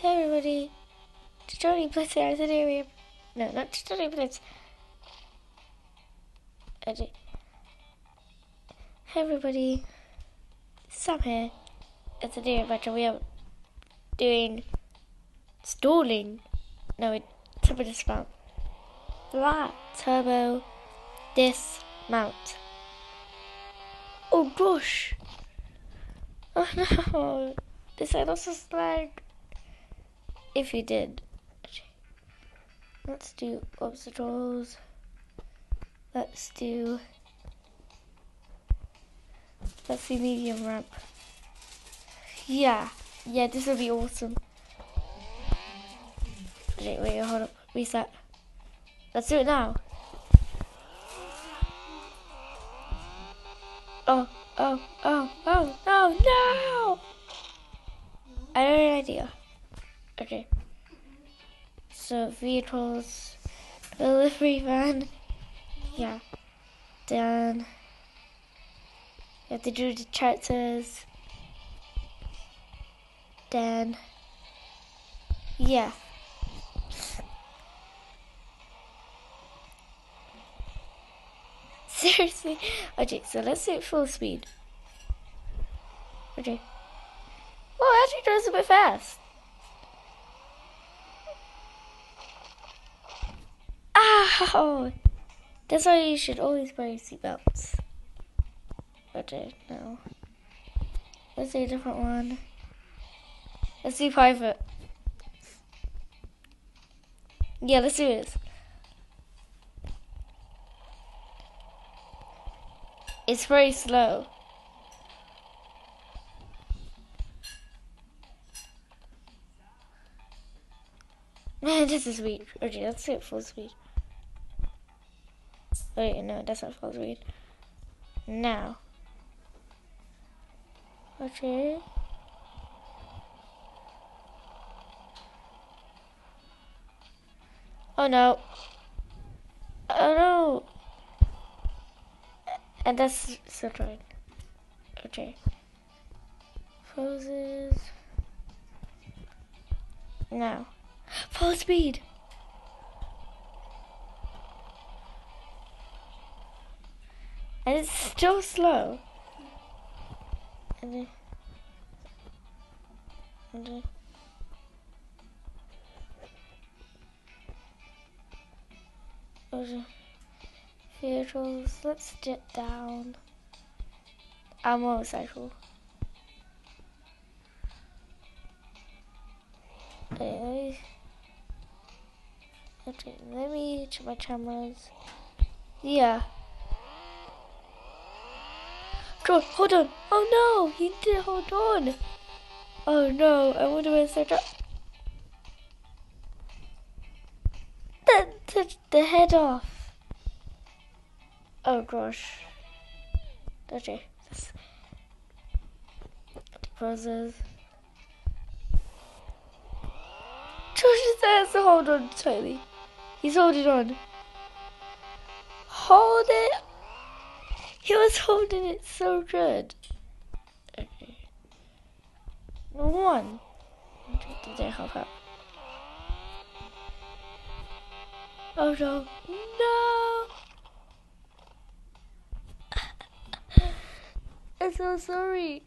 Hey everybody, Johnny Blitz here. Today we have, no, not Johnny Blitz. Hey everybody, Sam here. And today adventure we are doing stalling. No, it turbo dismount. Flat turbo dismount. Oh gosh. Oh no. This I also slag if you did. Let's do obstacles. Let's do. Let's see medium ramp. Yeah, yeah, this would be awesome. Wait, wait, hold up, reset. Let's do it now. Oh, oh, oh, oh, no, no! I don't have an idea. Okay. So vehicles, delivery van. Yeah. Then you have to do the characters. Then yeah. Seriously? Okay, so let's do it full speed. Okay. Well, actually goes a bit fast. Ow! That's why you should always wear your seatbelts. Okay, no. Let's do a different one. Let's do private. Yeah, let's do this. It's very slow. Man, this is weird. Okay, let's do it full speed. Wait, no, that's not full speed. Now. Okay. Oh no. Oh no. And that's so right. Okay. Poses. Now. Full speed. And it's still slow. And then, and. Vehicles, let's get down. Our motorcycle. Okay. Okay, let me check my cameras. Yeah. God, hold on. Oh no, he did hold on. Oh no, I wonder where start up. The, took the head off. Oh gosh. Okay. Poses. Josh has to hold on tightly. He's holding on. Hold it. He was holding it so good. Okay. One. Did I help out? Oh no. No. I'm so sorry.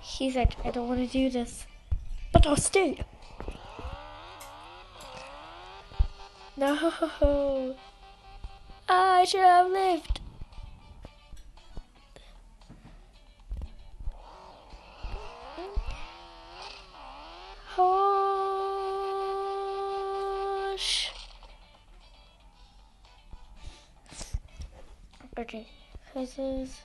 He's like, I don't want to do this. But I'll stay. No. I should have lived. Hush. Okay. This is...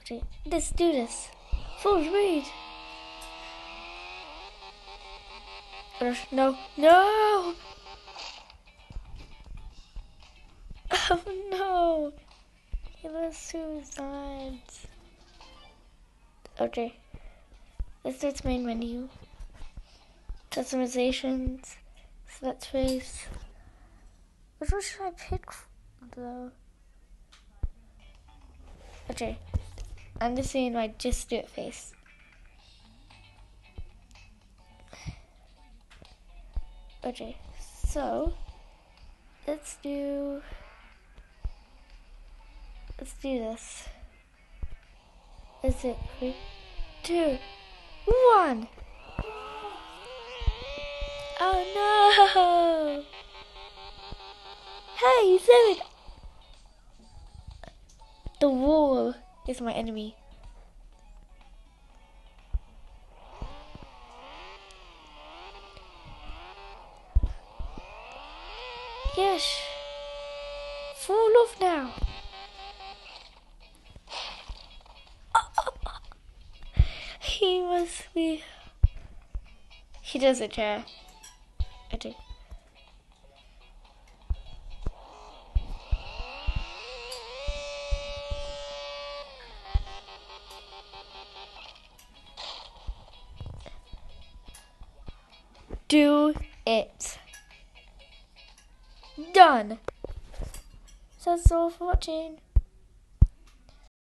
Okay, let's do this. Full speed. No, no! Oh no! He was suicide. Okay. Let's do its main menu. Customizations. Select face. Which one should I pick? Hello. Okay. I'm just seeing my just do it face. Okay, so let's do let's do this. Is it three, two, one? Oh no! Hey, Seven! The wall is my enemy. Yes. Fall off now. he must be. He doesn't care. I do. Do it. Done. So that's all for watching.